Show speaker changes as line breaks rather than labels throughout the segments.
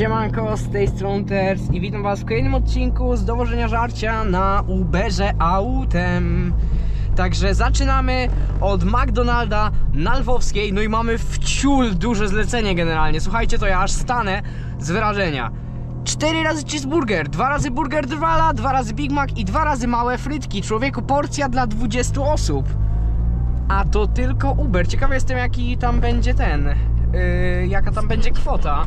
Siemanko, z tej strony Ters i witam was w kolejnym odcinku z dowożenia żarcia na Uberze autem. Także zaczynamy od McDonalda na Lwowskiej, no i mamy w ciul duże zlecenie generalnie. Słuchajcie, to ja aż stanę z wrażenia. Cztery razy cheeseburger, dwa razy burger drwala, dwa razy Big Mac i dwa razy małe frytki. Człowieku, porcja dla 20 osób. A to tylko Uber. Ciekawy jestem jaki tam będzie ten, yy, jaka tam będzie kwota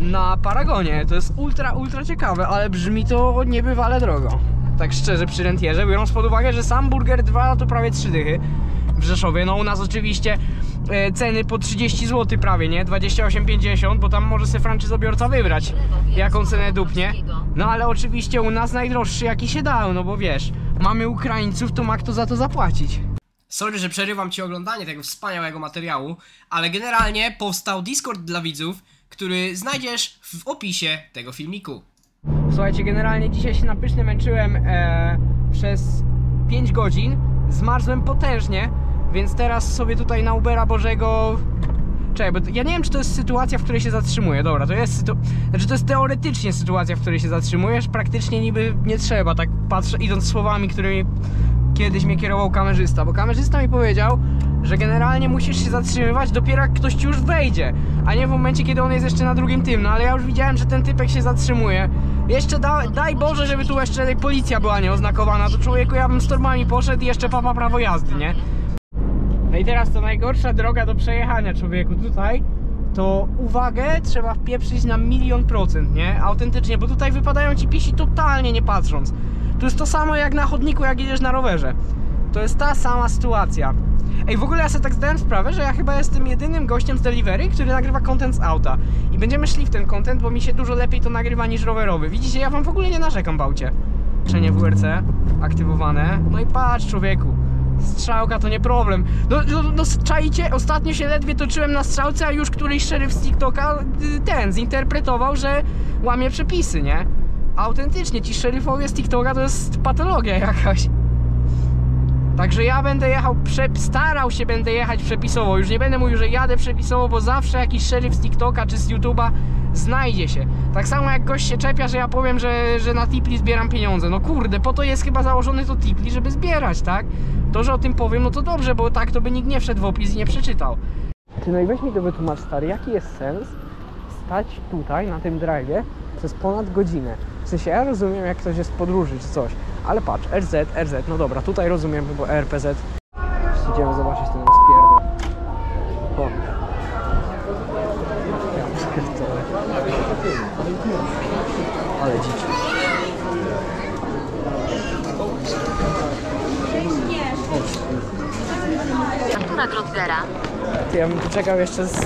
na Paragonie. To jest ultra, ultra ciekawe, ale brzmi to niebywale drogo. Tak szczerze przy rentierze, biorąc pod uwagę, że sam burger 2 to prawie 3 dychy w Rzeszowie. No u nas oczywiście e, ceny po 30 zł prawie, nie? 28,50, bo tam może sobie franczyzobiorca wybrać jaką cenę dupnie. No ale oczywiście u nas najdroższy jaki się dał, no bo wiesz, mamy Ukraińców, to ma kto za to zapłacić.
Sorry, że przerywam Ci oglądanie tego wspaniałego materiału, ale generalnie powstał Discord dla widzów, który znajdziesz w opisie tego filmiku.
Słuchajcie, generalnie dzisiaj się napysznie męczyłem e, przez 5 godzin. Zmarzłem potężnie, więc teraz sobie tutaj na Ubera Bożego. Czekaj, bo ja nie wiem, czy to jest sytuacja, w której się zatrzymuję. Dobra, to jest sytu... Znaczy, to jest teoretycznie sytuacja, w której się zatrzymujesz. Praktycznie niby nie trzeba, tak patrzę, idąc słowami, którymi kiedyś mnie kierował kamerzysta, bo kamerzysta mi powiedział, że generalnie musisz się zatrzymywać dopiero jak ktoś ci już wejdzie, a nie w momencie, kiedy on jest jeszcze na drugim tym. No ale ja już widziałem, że ten typek się zatrzymuje. Jeszcze da, daj Boże, żeby tu jeszcze policja była nieoznakowana, to człowieku ja bym z torbami poszedł i jeszcze papa prawo jazdy, nie? No i teraz to najgorsza droga do przejechania człowieku tutaj to uwagę trzeba wpieprzyć na milion procent, nie? Autentycznie, bo tutaj wypadają ci piesi totalnie nie patrząc. To jest to samo jak na chodniku, jak jedziesz na rowerze. To jest ta sama sytuacja. Ej, w ogóle ja sobie tak zdałem sprawę, że ja chyba jestem jedynym gościem z Delivery, który nagrywa content z auta. I będziemy szli w ten content, bo mi się dużo lepiej to nagrywa niż rowerowy. Widzicie, ja wam w ogóle nie narzekam w aucie. Czenie WRC aktywowane. No i patrz człowieku. Strzałka to nie problem. No, no, no czajcie, ostatnio się ledwie toczyłem na strzałce, a już któryś szeryf z TikToka y, ten zinterpretował, że łamie przepisy, nie? Autentycznie, ci szeryfowie z TikToka to jest patologia jakaś. Także ja będę jechał, starał się będę jechać przepisowo. Już nie będę mówił, że jadę przepisowo, bo zawsze jakiś szeryf z TikToka czy z YouTube'a znajdzie się. Tak samo jak gość się czepia, że ja powiem, że, że na Tipli zbieram pieniądze. No kurde, po to jest chyba założony to Tipli, żeby zbierać, tak? To, że o tym powiem, no to dobrze, bo tak to by nikt nie wszedł w opis i nie przeczytał. Ty no i weź mi to wytłumacz, stary, jaki jest sens stać tutaj, na tym drive'ie przez ponad godzinę? W sensie ja rozumiem, jak ktoś jest w podróży czy coś, ale patrz, RZ, RZ, no dobra, tutaj rozumiem, bo RPZ. Idziemy zobaczyć ten rozpierdol. O. Ja pierdolę. Ale dzicz.
Natura Grottgera.
Ty, ja bym tu czekał jeszcze z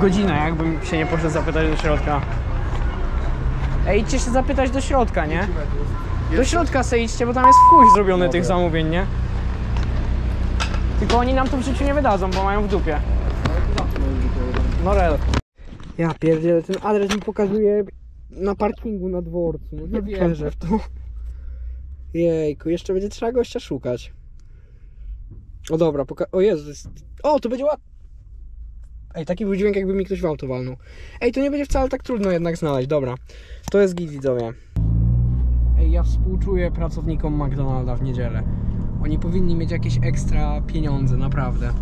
godzinę, jakbym się nie poszedł zapytać do środka. Ej, idźcie się zapytać do środka, nie? Do środka se idźcie, bo tam jest chuj zrobiony tych zamówień, nie? Tylko oni nam to w życiu nie wydadzą, bo mają w dupie. No rel. Ja pierdzielę, ten adres mi pokazuje na parkingu na dworcu. No nie wierzę w to. Jejku, jeszcze będzie trzeba gościa szukać. O dobra, poka- o Jezu, to jest... O, to będzie ład... Ej, taki był dźwięk jakby mi ktoś w auto walnął. Ej, to nie będzie wcale tak trudno jednak znaleźć, dobra. To jest git, widzowie. Ej, ja współczuję pracownikom McDonalda w niedzielę. Oni powinni mieć jakieś ekstra pieniądze, naprawdę.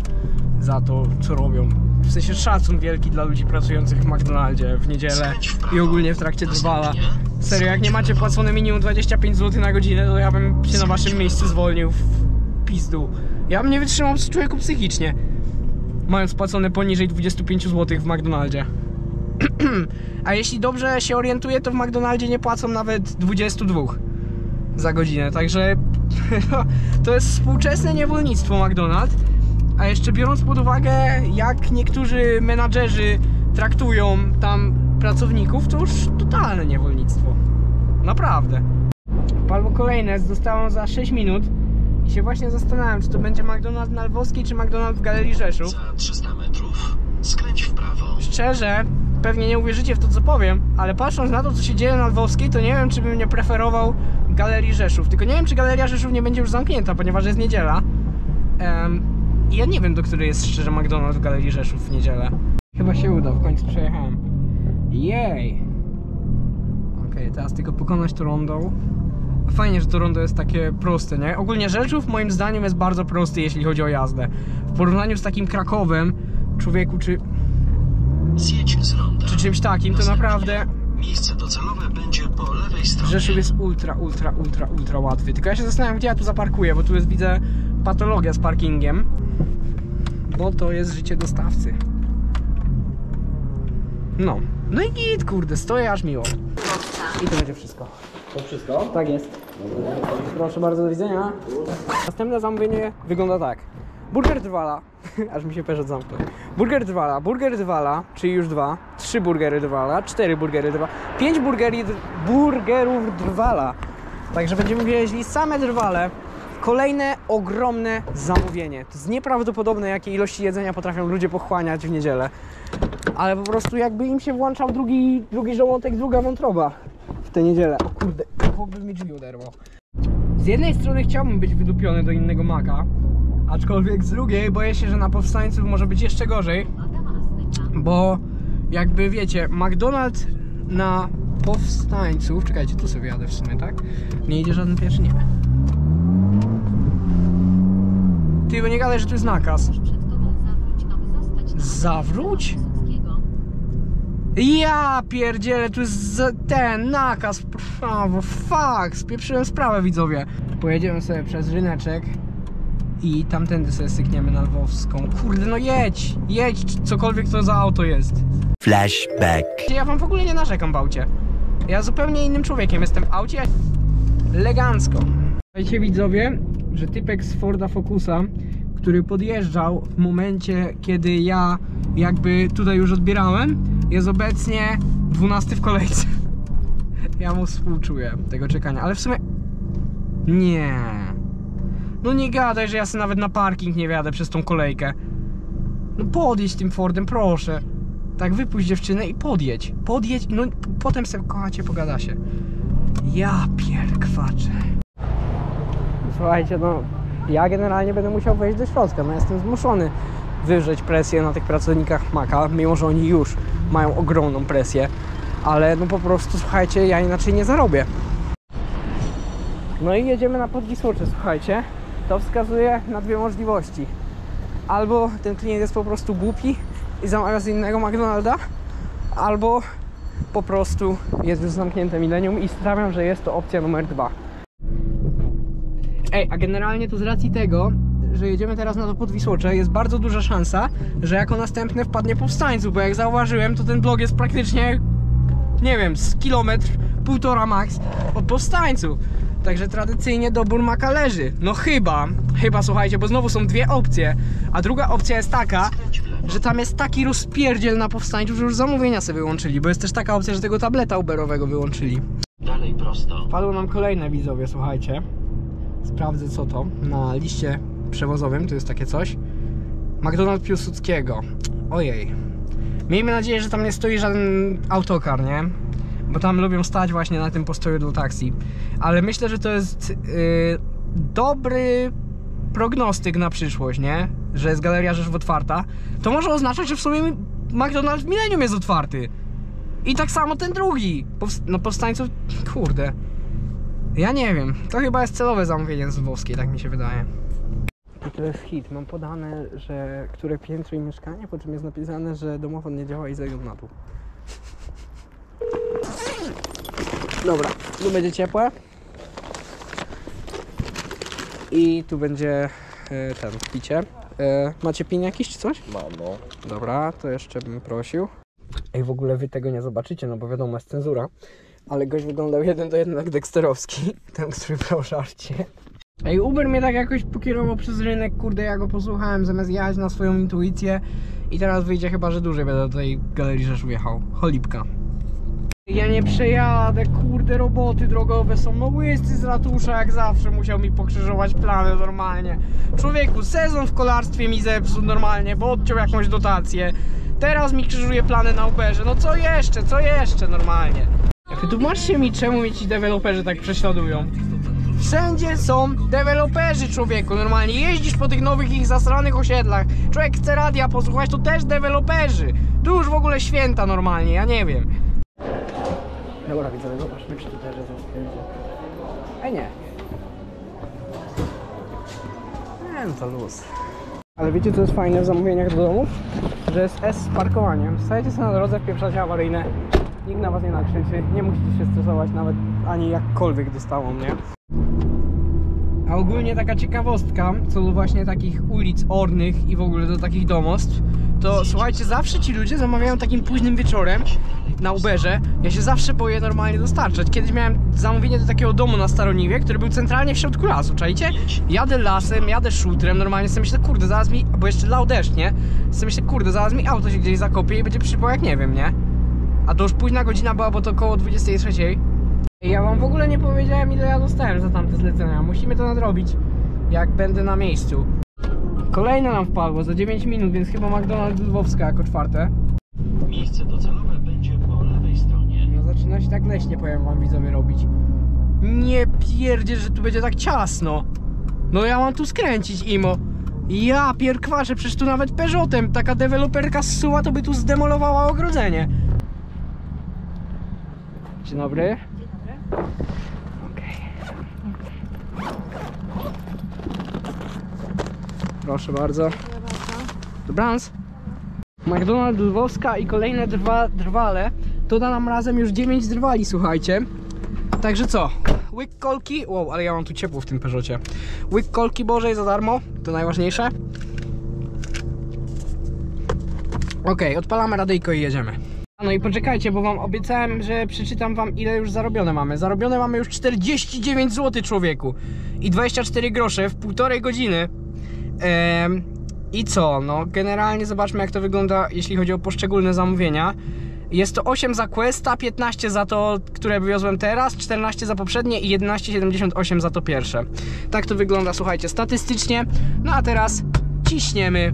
Za to, co robią. W sensie szacun wielki dla ludzi pracujących w McDonaldzie w niedzielę i ogólnie w trakcie drwala. Serio, jak nie macie płacone minimum 25 zł na godzinę, to ja bym się na waszym miejscu zwolnił w pizdu. Ja bym nie wytrzymał człowieku psychicznie. Mając płacone poniżej 25 zł w McDonaldzie. A jeśli dobrze się orientuję, to w McDonaldzie nie płacą nawet 22 za godzinę. Także to jest współczesne niewolnictwo McDonald's. A jeszcze biorąc pod uwagę, jak niektórzy menadżerzy traktują tam pracowników, to już totalne niewolnictwo. Naprawdę. Albo kolejne zostało za 6 minut i się właśnie zastanawiam, czy to będzie McDonald's na Lwowskiej, czy McDonald's w Galerii Rzeszów.
Za 300 metrów skręć w prawo.
Szczerze, pewnie nie uwierzycie w to, co powiem, ale patrząc na to, co się dzieje na Lwowskiej, to nie wiem, czy bym nie preferował Galerii Rzeszów. Tylko nie wiem, czy Galeria Rzeszów nie będzie już zamknięta, ponieważ jest niedziela. Em, I ja nie wiem, do której jest szczerze McDonald's w Galerii Rzeszów w niedzielę. Chyba się uda, w końcu przejechałem. Jej! Okej, teraz tylko pokonać to rondo. Fajnie, że to rondo jest takie proste, nie? Ogólnie Rzeczów moim zdaniem jest bardzo prosty, jeśli chodzi o jazdę. W porównaniu z takim Krakowem, człowieku, czy,
Zjedź z ronda.
czy czymś takim, to
Następnie
naprawdę
Miejsce docelowe będzie po lewej stronie.
Rzeszów jest ultra, ultra, ultra, ultra łatwy. Tylko ja się zastanawiam, gdzie ja tu zaparkuję, bo tu jest, widzę, patologia z parkingiem. Bo to jest życie dostawcy. No. No i git, kurde, stoję aż miło. I to będzie wszystko.
To wszystko?
Tak jest. Proszę bardzo, do widzenia. Następne zamówienie wygląda tak. Burger Drwala, aż mi się perzet zamknął. Burger Drwala, burger Drwala, czyli już dwa, trzy burgery Drwala, cztery burgery Drwala, pięć burgeri, burgerów Drwala. Także będziemy wieźli same Drwale. Kolejne ogromne zamówienie. To jest nieprawdopodobne, jakie ilości jedzenia potrafią ludzie pochłaniać w niedzielę. Ale po prostu jakby im się włączał drugi, drugi żołądek, druga wątroba tę niedzielę. O kurde, mógłby mi drzwi oderwał. Z jednej strony chciałbym być wydupiony do innego maka, aczkolwiek z drugiej boję się, że na powstańców może być jeszcze gorzej, bo jakby wiecie, McDonald's na powstańców, czekajcie, tu sobie jadę w sumie, tak? Nie idzie żaden pierwszy, nie. Ty, bo nie gadaj, że tu jest nakaz. Zawróć? Ja pierdzielę, tu jest ten nakaz, prawo, fuck, spieprzyłem sprawę widzowie. Pojedziemy sobie przez ryneczek i tamtędy sobie stykniemy na Lwowską. Kurde, no jedź, jedź, cokolwiek to za auto jest.
Flashback.
Ja wam w ogóle nie narzekam w aucie. Ja zupełnie innym człowiekiem jestem w aucie. Elegancko. Słuchajcie widzowie, że typek z Forda Focusa, który podjeżdżał w momencie, kiedy ja jakby tutaj już odbierałem, jest obecnie 12 w kolejce. Ja mu współczuję tego czekania, ale w sumie... Nie. No nie gadaj, że ja sobie nawet na parking nie wjadę przez tą kolejkę. No podjedź tym Fordem, proszę. Tak, wypuść dziewczynę i podjedź. Podjedź, no potem sobie kochacie, pogada się. Ja pierkwaczę. Słuchajcie, no ja generalnie będę musiał wejść do środka. No jestem zmuszony wywrzeć presję na tych pracownikach Maka, mimo że oni już mają ogromną presję. Ale no po prostu, słuchajcie, ja inaczej nie zarobię. No i jedziemy na Podwisłocze, słuchajcie. To wskazuje na dwie możliwości. Albo ten klient jest po prostu głupi i zamawia z innego McDonalda, albo po prostu jest już zamknięte milenium i stawiam, że jest to opcja numer dwa. Ej, a generalnie to z racji tego, że jedziemy teraz na to Podwisłocze, jest bardzo duża szansa, że jako następne wpadnie powstańców, bo jak zauważyłem, to ten blog jest praktycznie, nie wiem, z kilometr, półtora max od powstańców. Także tradycyjnie dobór maka leży. No chyba, chyba słuchajcie, bo znowu są dwie opcje. A druga opcja jest taka, że tam jest taki rozpierdziel na powstańców, że już zamówienia sobie wyłączyli, bo jest też taka opcja, że tego tableta uberowego wyłączyli.
Dalej prosto.
Padło nam kolejne widzowie, słuchajcie. Sprawdzę co to. Na liście przewozowym to jest takie coś. McDonald Piłsudskiego. Ojej. Miejmy nadzieję, że tam nie stoi żaden autokar, nie? Bo tam lubią stać właśnie na tym postoju do taksi. Ale myślę, że to jest yy, dobry prognostyk na przyszłość, nie? Że jest Galeria Rzeszów otwarta. To może oznaczać, że w sumie McDonald's w Millennium jest otwarty. I tak samo ten drugi. Powst- no powstańców, kurde. Ja nie wiem. To chyba jest celowe zamówienie z Lwowskiej, tak mi się wydaje. I to jest hit. Mam podane, że które piętro i mieszkanie, po czym jest napisane, że domofon nie działa i zejdą na dół. Dobra, tu będzie ciepłe. I tu będzie e, ten, picie. E, macie pień jakiś czy coś?
Mam, no.
Dobra, to jeszcze bym prosił. Ej, w ogóle wy tego nie zobaczycie, no bo wiadomo, jest cenzura. Ale gość wyglądał jeden do jeden jak Dexterowski, ten, który brał żarcie. Ej, Uber mnie tak jakoś pokierował przez rynek, kurde, ja go posłuchałem zamiast jechać na swoją intuicję. I teraz wyjdzie chyba, że dłużej będę do tej galerii Rzeszów jechał. Cholipka. Ja nie przejadę, kurde, roboty drogowe są, no łyscy z ratusza jak zawsze musiał mi pokrzyżować plany normalnie. Człowieku, sezon w kolarstwie mi zepsuł normalnie, bo odciął jakąś dotację. Teraz mi krzyżuje plany na Uberze, no co jeszcze, co jeszcze normalnie? Wytłumaczcie mi, czemu mnie ci deweloperzy tak prześladują. Wszędzie są deweloperzy, człowieku, normalnie. Jeździsz po tych nowych ich zasranych osiedlach. Człowiek chce radia posłuchać, to też deweloperzy. Tu już w ogóle święta normalnie, ja nie wiem. Dobra, widzowie, zobaczmy, czy tu też jest. Ej, nie. Nie, no to luz. Ale wiecie, co jest fajne w zamówieniach do domów? Że jest S z parkowaniem. Stajecie sobie na drodze, wpieprzacie awaryjne, nikt na was nie nakrzyczy, nie musicie się stresować nawet ani jakkolwiek dostałą, nie? A ogólnie taka ciekawostka, co do właśnie takich ulic ornych i w ogóle do takich domostw, to słuchajcie, zawsze ci ludzie zamawiają takim późnym wieczorem na Uberze. Ja się zawsze boję normalnie dostarczać. Kiedyś miałem zamówienie do takiego domu na Staroniwie, który był centralnie w środku lasu, czajcie? Jadę lasem, jadę szutrem, normalnie sobie myślę, kurde, zaraz mi, bo jeszcze lał deszcz, nie? Sobie myślę, kurde, zaraz mi auto się gdzieś zakopie i będzie przypał jak nie wiem, nie? A to już późna godzina była, bo to około 23. Ja wam w ogóle nie powiedziałem ile ja dostałem za tamte zlecenia. Musimy to nadrobić, jak będę na miejscu. Kolejne nam wpadło za 9 minut, więc chyba McDonald's Lwowska jako czwarte.
Miejsce docelowe będzie po lewej stronie.
No zaczyna się tak leśnie, powiem wam widzowie robić. Nie pierdzie, że tu będzie tak ciasno. No ja mam tu skręcić, Imo. Ja pierkwaszę, przecież tu nawet Peugeotem taka deweloperka z Suła to by tu zdemolowała ogrodzenie. Dzień dobry. Proszę bardzo. Dobranoc. McDonald's Lwowska i kolejne drwa, drwale. To da nam razem już 9 drwali, słuchajcie. Także co? Łyk kolki. Wow, ale ja mam tu ciepło w tym Peugeocie. Łyk kolki Bożej za darmo. To najważniejsze. Okej, odpalamy radyjko i jedziemy. No i poczekajcie, bo wam obiecałem, że przeczytam wam ile już zarobione mamy. Zarobione mamy już 49 zł człowieku i 24 grosze w półtorej godziny. Em, I co? No generalnie zobaczmy jak to wygląda jeśli chodzi o poszczególne zamówienia. Jest to 8 za Questa, 15 za to, które wywiozłem teraz, 14 za poprzednie i 11,78 za to pierwsze. Tak to wygląda, słuchajcie, statystycznie. No a teraz ciśniemy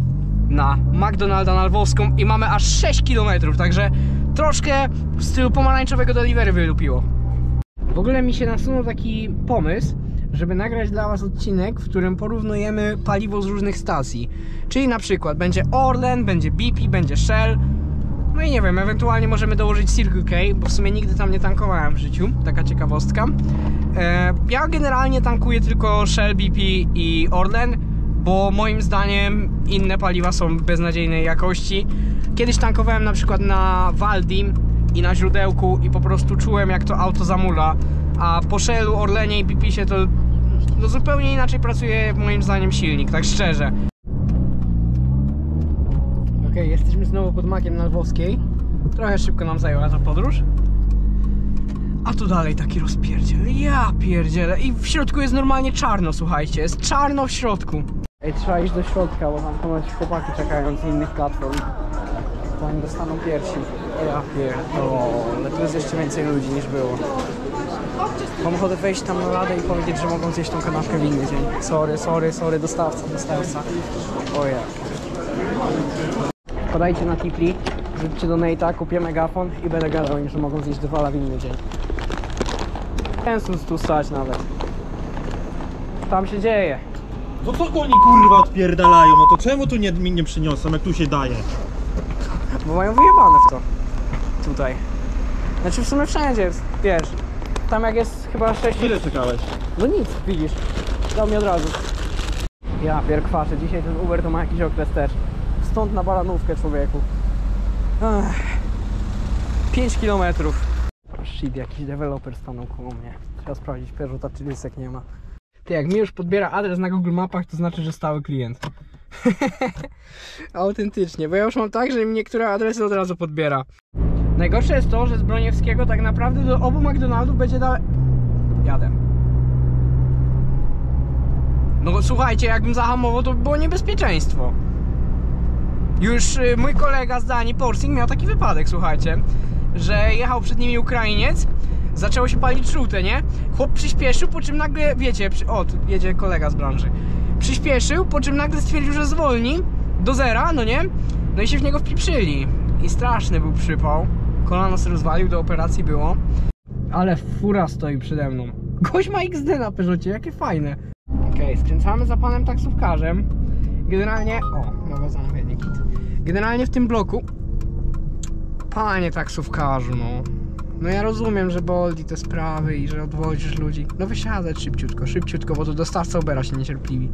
na McDonalda na Lwowską i mamy aż 6 km, także troszkę w stylu pomarańczowego delivery wylupiło. W ogóle mi się nasunął taki pomysł, żeby nagrać dla Was odcinek, w którym porównujemy paliwo z różnych stacji. Czyli na przykład będzie Orlen, będzie BP, będzie Shell. No i nie wiem, ewentualnie możemy dołożyć Circle K, bo w sumie nigdy tam nie tankowałem w życiu. Taka ciekawostka. E, ja generalnie tankuję tylko Shell, BP i Orlen, bo moim zdaniem inne paliwa są beznadziejnej jakości. Kiedyś tankowałem na przykład na Waldim i na źródełku i po prostu czułem jak to auto zamula, a po Shellu, Orlenie i BP-sie to no zupełnie inaczej pracuje moim zdaniem silnik, tak szczerze. Okej, jesteśmy znowu pod Makiem na Lwowskiej. Trochę szybko nam zajęła ta podróż. A tu dalej taki rozpierdziel. Ja pierdzielę. I w środku jest normalnie czarno, słuchajcie. Jest czarno w środku. Ej, trzeba iść do środka, bo tam ponoć chłopaki czekają z innych platform. To oni dostaną piersi. Ja pierdolę. Tu jest jeszcze więcej ludzi niż było. Mam ochotę wejść tam na ladę i powiedzieć, że mogą zjeść tą kanapkę w inny dzień. Sorry, sorry, sorry, dostawca, dostawca. O. Podajcie na Tipli, rzućcie do Nate'a, kupię megafon i będę gadał im, że mogą zjeść dwa w inny dzień. Sensus tu stać nawet. Tam się dzieje.
No co oni kurwa odpierdalają? No to czemu tu nie, mi nie przyniosą, jak tu się daje?
Bo mają wyjebane w to. Tutaj. Znaczy w sumie wszędzie wiesz. Tam jak jest chyba 6...
Ile czekałeś?
No nic, widzisz. Dał mi od razu. Ja pierkwaszę, dzisiaj ten Uber to ma jakiś okres też. Stąd na baranówkę człowieku. Ech. 5 kilometrów. Shit, jakiś deweloper stanął koło mnie. Trzeba sprawdzić Peugeota, czy rysek nie ma. Ty, jak mi już podbiera adres na Google Mapach, to znaczy, że stały klient. Autentycznie, bo ja już mam tak, że mi niektóre adresy od razu podbiera. Najgorsze jest to, że z Broniewskiego tak naprawdę do obu McDonaldów będzie dalej... Jadę. No słuchajcie, jakbym zahamował, to by było niebezpieczeństwo. Już y, mój kolega z Danii, Porsing, miał taki wypadek, słuchajcie, że jechał przed nimi Ukrainiec, zaczęło się palić żółte, nie? Chłop przyspieszył, po czym nagle, wiecie, przy... o, tu jedzie kolega z branży. Przyspieszył, po czym nagle stwierdził, że zwolni do zera, no nie? No i się w niego wpiprzyli. I straszny był przypał. Kolano sobie rozwalił, do operacji było. Ale fura stoi przede mną. Gość ma XD na Peugeocie, jakie fajne. Okej, skręcamy za panem taksówkarzem. Generalnie, o, nowe zamówienie kit. Generalnie w tym bloku, panie taksówkarzu, no, No ja rozumiem, że boli te sprawy i że odwozisz ludzi. No wysiadać szybciutko, szybciutko, bo to dostawca Ubera się niecierpliwi.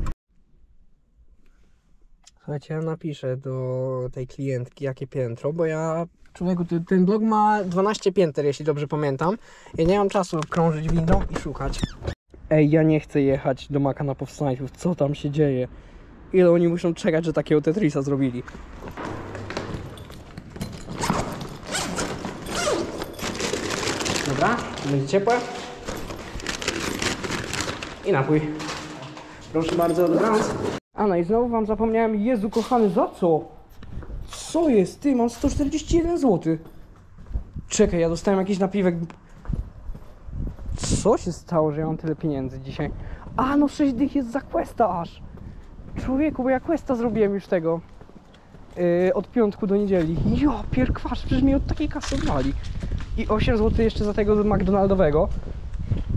Słuchajcie, ja napiszę do tej klientki jakie piętro, bo ja... Człowieku, ten, ten blog ma 12 pięter, jeśli dobrze pamiętam. Ja nie mam czasu krążyć windą i szukać. Ej, ja nie chcę jechać do Maka na powstańców. Co tam się dzieje? Ile oni muszą czekać, że takiego Tetrisa zrobili? Dobra, będzie ciepłe. I napój. Proszę bardzo, dobranoc. A no i znowu wam zapomniałem, Jezu kochany, za co? Co jest? Ty, mam 141 zł. Czekaj, ja dostałem jakiś napiwek. Co się stało, że ja mam tyle pieniędzy dzisiaj? A, no 6 dych jest za questa aż. Człowieku, bo ja questa zrobiłem już tego. Yy, od piątku do niedzieli. Jo, pierkwasz, przecież mi od takiej kasy odwali. I 8 zł jeszcze za tego McDonaldowego.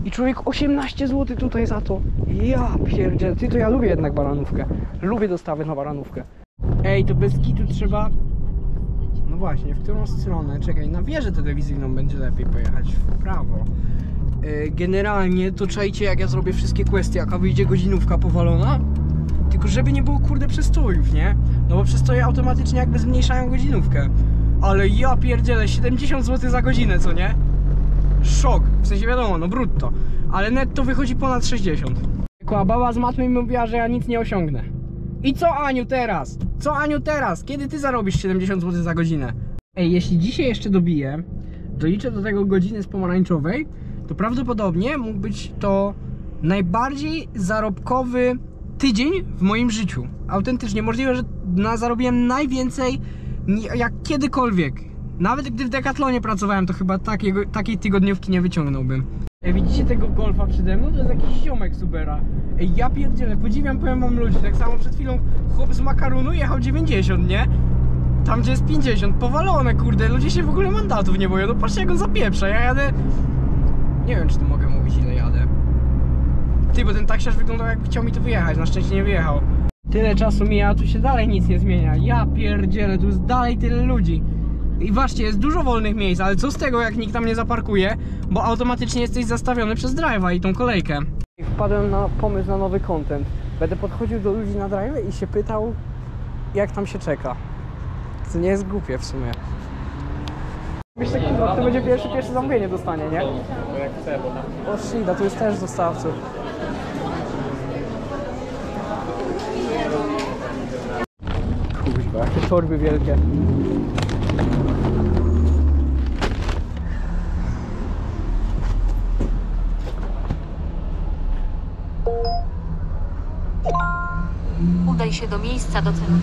I człowiek 18 zł tutaj za to. Ja pierdzielę, ty to ja lubię jednak baranówkę. Lubię dostawy na baranówkę. Ej, to bez kitu trzeba... No właśnie, w którą stronę? Czekaj, na wieżę telewizyjną będzie lepiej pojechać, w prawo. Yy, Generalnie to czajcie jak ja zrobię wszystkie kwestie, jaka wyjdzie godzinówka powalona. Tylko żeby nie było kurde przestojów, nie? No bo przestoje automatycznie jakby zmniejszają godzinówkę. Ale ja pierdzielę, 70 zł za godzinę, co nie? Szok, w sensie wiadomo, no brutto. Ale netto wychodzi ponad 60. A baba z matmy mi mówiła, że ja nic nie osiągnę. I co Aniu teraz? Co Aniu teraz? Kiedy ty zarobisz 70 zł za godzinę? Ej, jeśli dzisiaj jeszcze dobiję, doliczę do tego godziny z pomarańczowej, to prawdopodobnie mógł być to najbardziej zarobkowy tydzień w moim życiu. Autentycznie możliwe, że na, zarobiłem najwięcej jak kiedykolwiek. Nawet gdy w Decathlonie pracowałem, to chyba takiego, takiej tygodniówki nie wyciągnąłbym. Ej, widzicie tego golfa przede mną? To jest jakiś ziomek z Ubera. Ej, ja pierdzielę, podziwiam, powiem wam ludzi. Tak samo przed chwilą chłop z makaronu jechał 90, nie? Tam gdzie jest 50, powalone, kurde, ludzie się w ogóle mandatów nie boją. No patrzcie jak on zapieprza, ja jadę... Nie wiem, czy tu mogę mówić ile jadę. Ty, bo ten taksiarz wyglądał jakby chciał mi tu wyjechać, na szczęście nie wyjechał. Tyle czasu mija, a tu się dalej nic nie zmienia. Ja pierdzielę, tu jest dalej tyle ludzi. I właśnie, jest dużo wolnych miejsc, ale co z tego, jak nikt tam nie zaparkuje, bo automatycznie jesteś zastawiony przez drive'a i tą kolejkę. Wpadłem na pomysł na nowy content. Będę podchodził do ludzi na drive i się pytał, jak tam się czeka. To nie jest głupie w sumie. Myślę, kurwa, to będzie pierwsze, pierwsze zamówienie dostanie, nie? Jak chce, bo tam... O shit, a tu jest też dostawców. Kuźwa, jakie torby wielkie.
Udaj się do miejsca docelowego.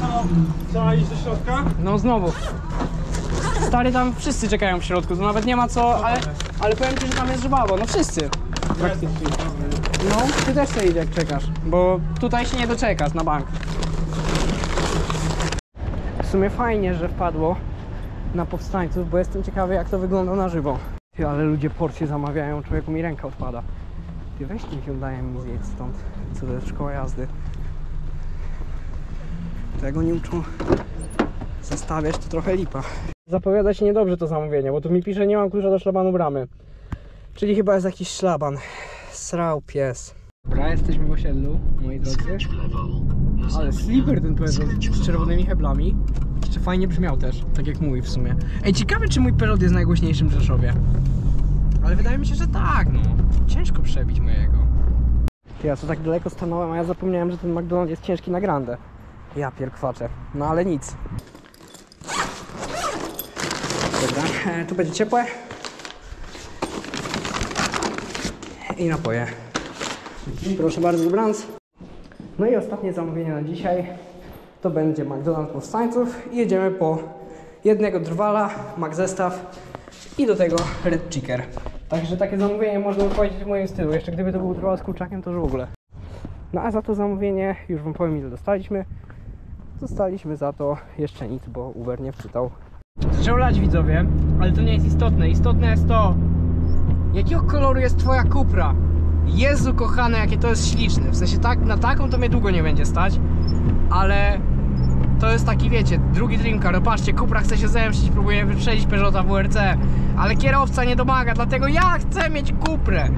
Co? Trzeba iść do środka?
No znowu. Stary, tam wszyscy czekają w środku, to nawet nie ma co, ale, ale powiem ci, że tam jest żwawo, no wszyscy. Praktycznie. No, ty też sobie idź jak czekasz, bo tutaj się nie doczekasz na bank. W sumie fajnie, że wpadło na powstańców, bo jestem ciekawy jak to wygląda na żywo. Ty, ale ludzie porcje zamawiają, człowieku mi ręka odpada. Ty weź tym Hyundaiem mi zjedź stąd, co to jest szkoła jazdy. Tego nie uczą zostawiać, to trochę lipa. Zapowiada się niedobrze to zamówienie, bo tu mi pisze, nie mam klucza do szlabanu bramy. Czyli chyba jest jakiś szlaban. Srał pies. Dobra, jesteśmy w osiedlu, moi drodzy. Ale sleeper ten Peugeot z czerwonymi heblami. Jeszcze fajnie brzmiał też, tak jak mój w sumie. Ej, ciekawe czy mój Peugeot jest najgłośniejszym w Rzeszowie. Ale wydaje mi się, że tak, no. Ciężko przebić mojego. Ty, ja co tak daleko stanąłem, a ja zapomniałem, że ten McDonald's jest ciężki na grandę. Ja pierkwaczę. No ale nic. Dobra, e, tu będzie ciepłe. I napoje. Proszę bardzo, dobranoc. No i ostatnie zamówienie na dzisiaj to będzie McDonald's Powstańców i jedziemy po jednego drwala, Mac zestaw i do tego Red Chicker. Także takie zamówienie można by powiedzieć w moim stylu. Jeszcze gdyby to był drwal z kurczakiem, to już w ogóle. No a za to zamówienie, już wam powiem ile dostaliśmy. Dostaliśmy za to jeszcze nic, bo Uber nie wczytał. Zaczął lać widzowie, ale to nie jest istotne. Istotne jest to, jakiego koloru jest twoja kupra. Jezu kochane, jakie to jest śliczne. W sensie tak, na taką to mnie długo nie będzie stać, ale to jest taki, wiecie, drugi Dreamcar. No patrzcie, Cupra chce się zemścić, próbuje wyprzedzić Peugeota WRC, ale kierowca nie domaga, dlatego ja chcę mieć Cuprę.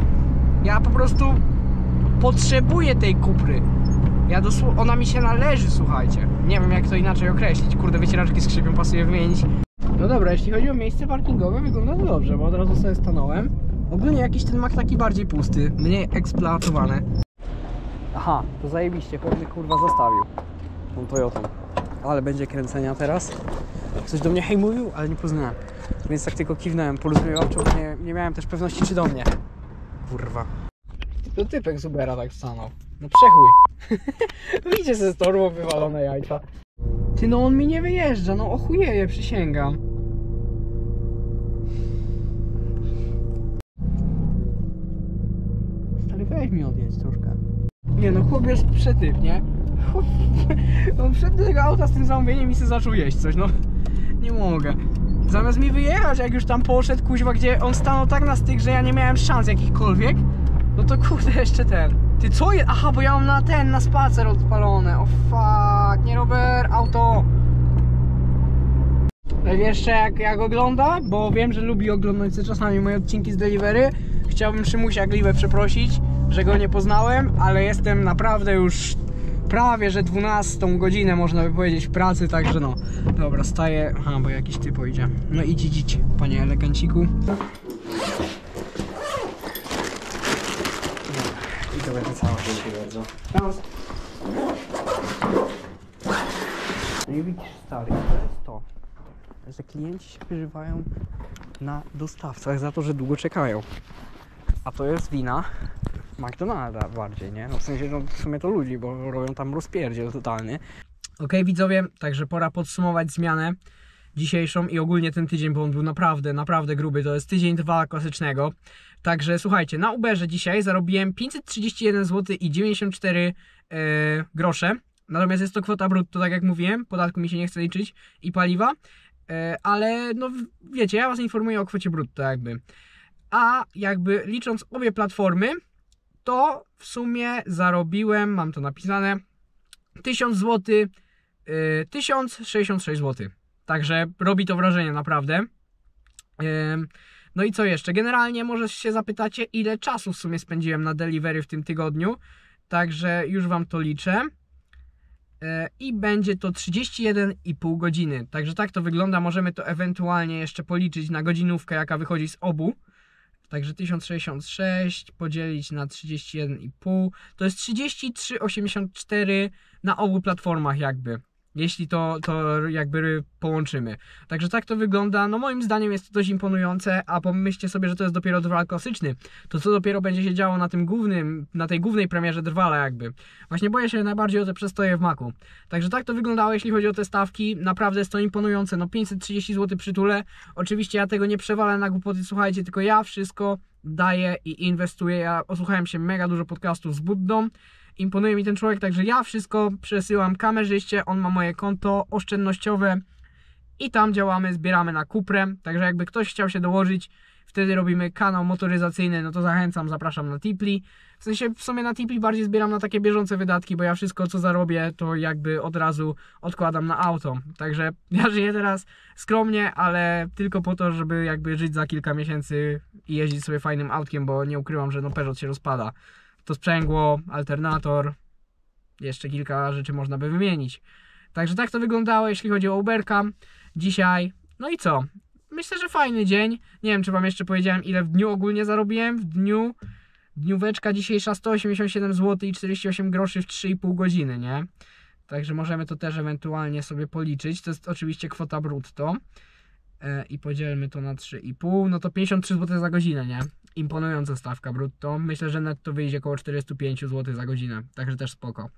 Ja po prostu potrzebuję tej Cupry. Ja dosłownie, ona mi się należy, słuchajcie. Nie wiem jak to inaczej określić. Kurde, wycieraczki skrzypią pasuje wymienić. No dobra, jeśli chodzi o miejsce parkingowe, wygląda to dobrze, bo od razu sobie stanąłem. Ogólnie jakiś ten mak taki bardziej pusty, mniej eksploatowany. Aha, to zajebiście, chłopny kurwa zostawił tą Toyotą. Ale będzie kręcenia teraz. Coś do mnie hej mówił, ale nie poznałem. Więc tak tylko kiwnąłem porozumiewawczo, bo nie, nie miałem też pewności czy do mnie. Kurwa. To typek z Ubera tak stanął. No przechuj. Widzicie ze z torbą wywalone jajca. Ty no on mi nie wyjeżdża, no ochujeje, przysięgam. Weź mi troszkę. Nie no, chłop jest przetyp, nie? On wszedł do tego auta z tym zamówieniem i sobie zaczął jeść coś, no. Nie mogę. Zamiast mi wyjechać, jak już tam poszedł, kuźwa, gdzie on stanął tak na styk, że ja nie miałem szans jakichkolwiek, no to kurde, jeszcze ten. Ty co jest? Aha, bo ja mam na ten, na spacer odpalone. O fuck, nie Robert, auto. Jeszcze jak, jak ogląda, bo wiem, że lubi oglądać czasami moje odcinki z Delivery. Chciałbym Szymusia Gliwę przeprosić, że go nie poznałem, ale jestem naprawdę już prawie, że 12 godzinę można by powiedzieć w pracy, także no. Dobra, staję. Aha, bo jakiś typ idzie. No idź, idź, idź, panie eleganciku. I to będzie całe. Dziękuję bardzo. No i widzisz, stary, to jest to, że klienci się wyżywają na dostawcach za to, że długo czekają. A to jest wina McDonalda bardziej, nie? No w sensie, no w sumie to ludzi, bo robią tam rozpierdziel totalny. Okej, widzowie, także pora podsumować zmianę dzisiejszą i ogólnie ten tydzień, bo on był naprawdę, naprawdę gruby. To jest tydzień trwała klasycznego. Także słuchajcie, na Uberze dzisiaj zarobiłem 531 zł i 94 e, grosze. Natomiast jest to kwota brutto, tak jak mówiłem, podatku mi się nie chce liczyć i paliwa. E, ale no wiecie, ja was informuję o kwocie brutto jakby. A jakby licząc obie platformy, to w sumie zarobiłem, mam to napisane, 1000 zł, yy, 1066 zł. Także robi to wrażenie naprawdę. No i co jeszcze? Generalnie może się zapytacie, ile czasu w sumie spędziłem na delivery w tym tygodniu. Także już wam to liczę. Yy, I będzie to 31,5 godziny. Także tak to wygląda. Możemy to ewentualnie jeszcze policzyć na godzinówkę, jaka wychodzi z obu. Także 1066 podzielić na 31,5 to jest 33,84 na obu platformach jakby. Jeśli to, to jakby połączymy. Także tak to wygląda. No moim zdaniem jest to dość imponujące, a pomyślcie sobie, że to jest dopiero drwal klasyczny. To co dopiero będzie się działo na tym głównym, na tej głównej premierze drwala jakby. Właśnie boję się najbardziej o te przestoje w maku. Także tak to wyglądało, jeśli chodzi o te stawki. Naprawdę jest to imponujące. No 530 zł przytule. Oczywiście ja tego nie przewalę na głupoty, słuchajcie, tylko ja wszystko daję i inwestuję. Ja osłuchałem się mega dużo podcastów z Buddą. Imponuje mi ten człowiek, także ja wszystko przesyłam kamerzyście, on ma moje konto oszczędnościowe i tam działamy, zbieramy na Kuprę. Także jakby ktoś chciał się dołożyć, wtedy robimy kanał motoryzacyjny, no to zachęcam, zapraszam na Tipli. W sensie w sumie na Tipli bardziej zbieram na takie bieżące wydatki, bo ja wszystko co zarobię, to jakby od razu odkładam na auto. Także ja żyję teraz skromnie, ale tylko po to, żeby jakby żyć za kilka miesięcy i jeździć sobie fajnym autkiem, bo nie ukrywam, że no Peugeot się rozpada. To sprzęgło, alternator, jeszcze kilka rzeczy można by wymienić. Także tak to wyglądało, jeśli chodzi o Uberka dzisiaj. No i co? Myślę, że fajny dzień. Nie wiem, czy wam jeszcze powiedziałem, ile w dniu ogólnie zarobiłem. W dniu dnióweczka dzisiejsza 187 zł i 48 groszy w 3,5 godziny, nie? Także możemy to też ewentualnie sobie policzyć. To jest oczywiście kwota brutto. E, I podzielmy to na 3,5. No to 53 zł za godzinę, nie? Imponująca stawka brutto. Myślę, że netto wyjdzie około 45 zł za godzinę. Także też spoko.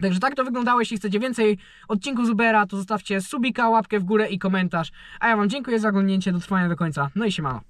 Także tak to wyglądało. Jeśli chcecie więcej odcinków z Ubera, to zostawcie subika, łapkę w górę i komentarz. A ja Wam dziękuję za oglądnięcie, dotrwanie do końca. No i siemano.